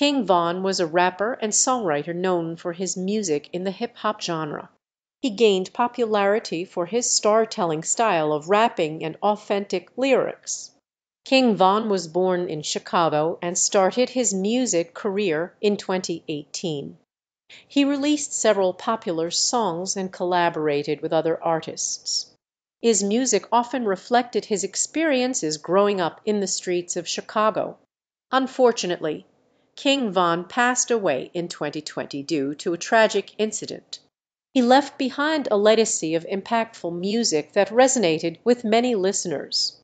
King Von was a rapper and songwriter known for his music in the hip hop genre. He gained popularity for his star telling style of rapping and authentic lyrics. King Von was born in Chicago and started his music career in 2018. He released several popular songs and collaborated with other artists. His music often reflected his experiences growing up in the streets of Chicago. Unfortunately, King Von passed away in 2020 due to a tragic incident. He left behind a legacy of impactful music that resonated with many listeners.